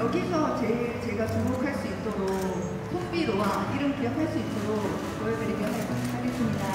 여기서 제일 제가 주목할 수 있도록 손비로와 이름 기억할 수 있도록 보여드리도록 하겠습니다.